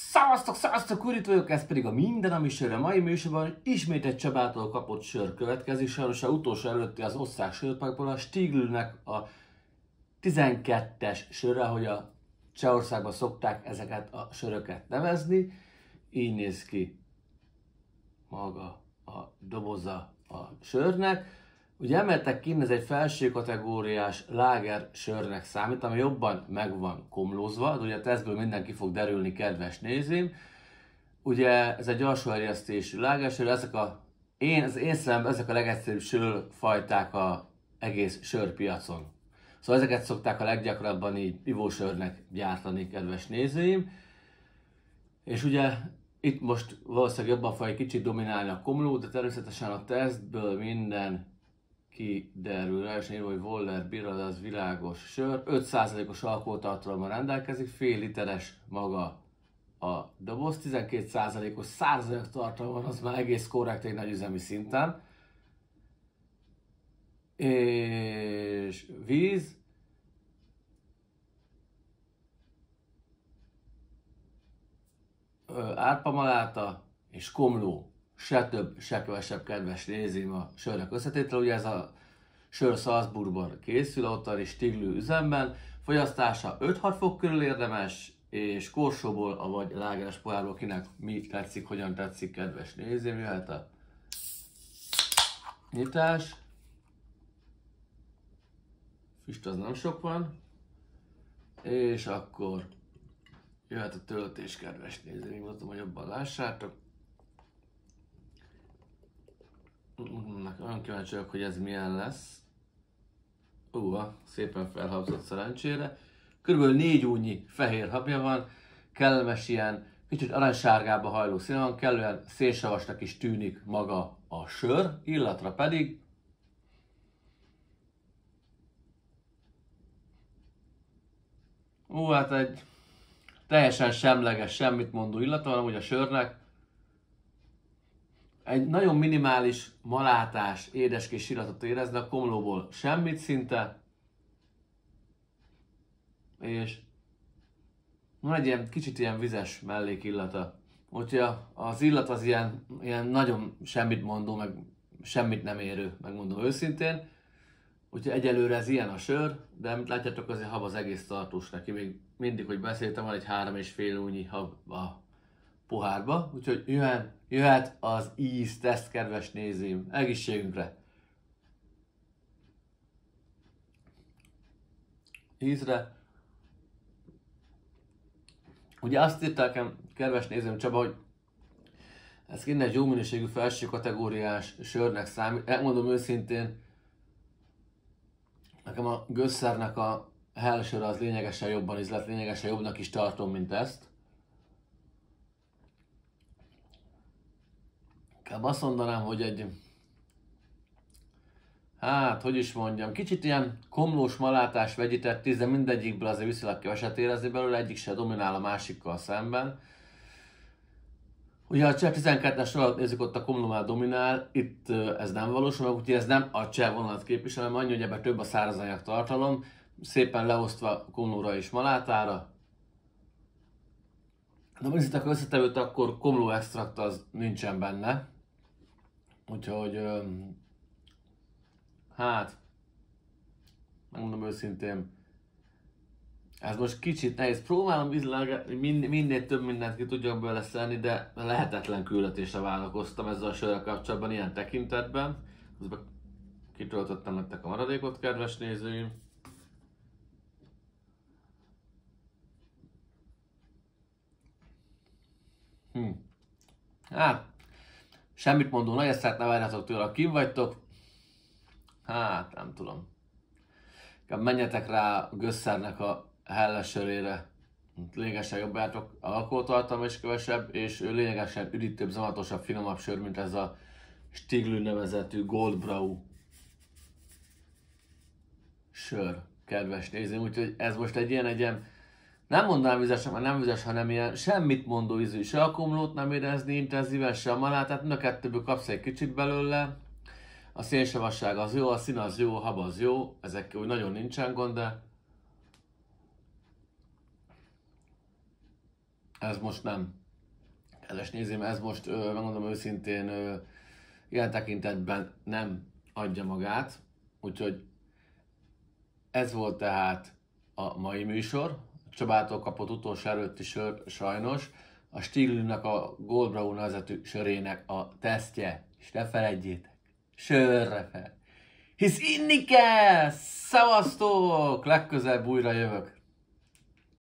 Szavaztok, szavaztok, vagyok, ez pedig a Minden, ami sör. A mai műsorban ismét egy Csabától kapott sör következik. Sajnos a utolsó előtti az osztrák sörpakból a Stiglnek a 12-es sörre, hogy a Csehországban szokták ezeket a söröket nevezni. Így néz ki maga a doboza a sörnek. Ugye emeltek ki, ez egy felső kategóriás láger sörnek számít, ami jobban meg van komlózva, de ugye a tesztből mindenki fog derülni, kedves nézőim. Ugye ez egy alsó erjesztésű lágersör, ezek a, én, az én szemben ezek a legegyszerűbb sörfajták a egész sörpiacon. Szóval ezeket szokták a leggyakrabban így ivósörnek gyártani, kedves nézőim. És ugye itt most valószínűleg jobban fog egy kicsit dominálni a komló, de természetesen a tesztből minden kiderül, és írva, hogy Waller Bira, az világos sör. 5%-os alkoholtartalommal rendelkezik, fél literes maga a doboz, 12%-os szárazanyag tartalom az már egész korrekt egy nagy üzemi szinten. És víz, árpamaláta és komló se több, se kevesebb kedves nézim a sörök összetétel. Ugye ez a sör Salzburgban készül, ott is Stiglő üzemben. Fogyasztása 5-6 fok körül érdemes, és korsóból, vagy lágeres pohárból, kinek mi tetszik, hogyan tetszik, kedves nézőm, jöhet a nyitás. Füst az nem sok van. És akkor jöhet a töltés, kedves nézőim, mutatom, hogy jobban lássátok. Nagyon kíváncsi vagyok, hogy ez milyen lesz. Ú, szépen felhabzott szerencsére. Körülbelül négy únyi fehér habja van, kellemes ilyen, kicsit aranysárgába hajló színe van, kellően szélsavasnak is tűnik maga a sör, illatra pedig Ú, hát egy teljesen semleges, semmit mondó illata van, hogy a sörnek egy nagyon minimális malátás, édeskés illatot érezne, a komlóból semmit szinte, és van egy ilyen kicsit ilyen vizes mellékillata. Úgyhogy az illat az ilyen, ilyen nagyon semmit mondó, meg semmit nem érő, megmondom őszintén. Úgyhogy egyelőre ez ilyen a sör, de mint látjátok azért hab az egész tartós neki. Még mindig, hogy beszéltem, van egy három és fél únyi hab a pohárba, úgyhogy jöhet, jöhet az íz teszt, kedves nézőim, egészségünkre. Ízre. Ugye azt írták nekem, kedves nézőim Csaba, hogy ez kéne egy jó minőségű felső kategóriás sörnek számít. Elmondom őszintén, nekem a Gösszernek a hellsör az lényegesen jobban ízlet, lényegesen jobbnak is tartom, mint ezt. Inkább azt mondanám, hogy egy, hát, hogy is mondjam, kicsit ilyen komlós malátás vegyített tíz, de mindegyikből azért viszonylag keveset érezni belőle, egyik se dominál a másikkal szemben. Ugye a cseh 12-es alatt nézzük, ott a komló már dominál, itt ez nem valósul meg, úgyhogy ez nem a cseh vonalat képvisel, hanem annyi, hogy ebben több a szárazanyag tartalom, szépen leosztva komlóra és malátára, de ha nézitek összetevőt, akkor komló extrakt az nincsen benne. Úgyhogy, hát, megmondom őszintén, ez most kicsit nehéz. Próbálom mind, minél több mindent ki tudjak belőle de lehetetlen küldetésre vállalkoztam ezzel a sörrel kapcsolatban ilyen tekintetben. Közben kitöltöttem nektek a maradékot, kedves nézőim. Hm. Hát, Semmit mondó, nagy ezt ne várjátok tőle, kim vagytok. Hát, nem tudom. Inkább menjetek rá a Gösszernek a helles sörére. Lényegesen jobb játok, alkoholtartalma is kevesebb, és lényegesen üdítőbb, zamatosabb, finomabb sör, mint ez a Stiglő nevezetű Goldbrau sör, kedves nézőm. Úgyhogy ez most egy ilyen, egy ilyen nem mondanám vizes, mert nem vizes, hanem ilyen semmit mondó ízű. Se a komlót nem érezni intenzíven, se a malátát, mind a kettőből kapsz egy kicsit belőle. A szénsavasság az jó, a szín az jó, a hab az jó, ezek úgy nagyon nincsen gond, de ez most nem. Kedves nézém, ez most, ö, megmondom őszintén, ö, ilyen tekintetben nem adja magát. Úgyhogy ez volt tehát a mai műsor. Csabától kapott utolsó előtti sör, sajnos. A Stiglőnek a Gold Brown vezető sörének a tesztje. És ne felejtjétek, sörre fel. Hisz inni kell! Szevasztok! Legközelebb újra jövök.